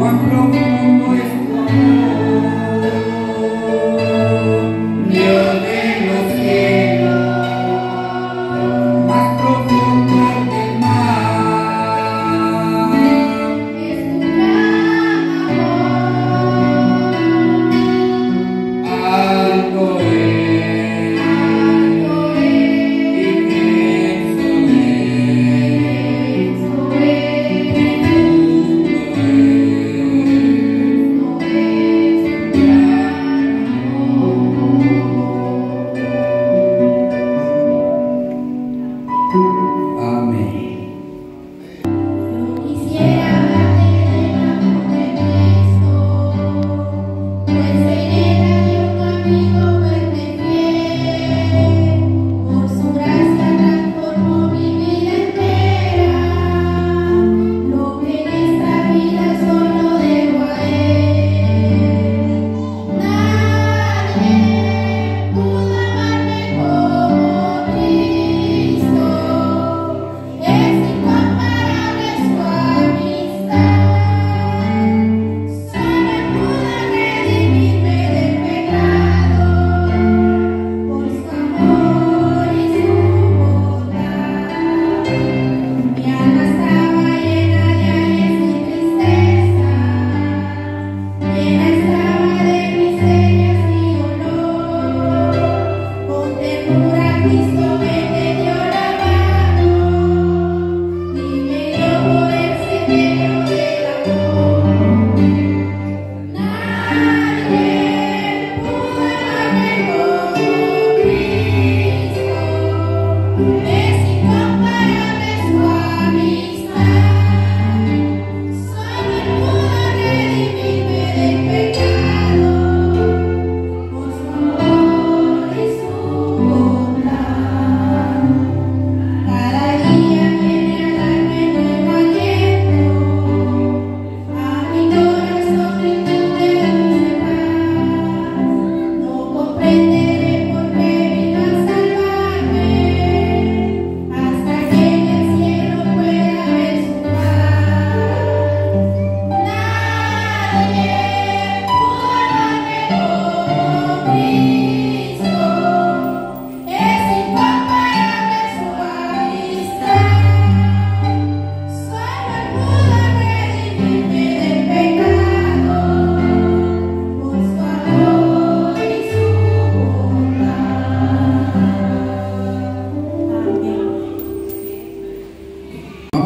one blow.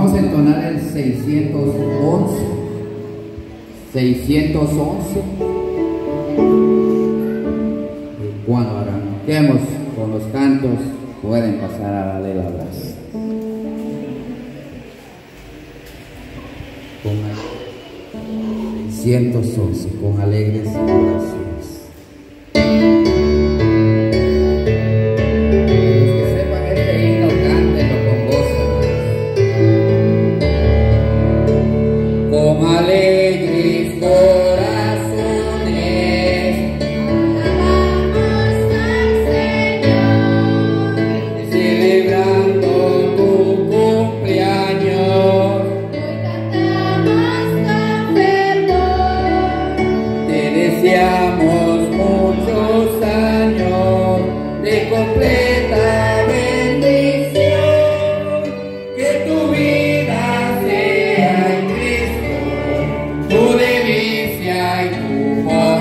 Vamos a entonar el 611. 611. Y cuando arranquemos con los cantos, pueden pasar a darle la brasa. Con 611, con alegres Whoa.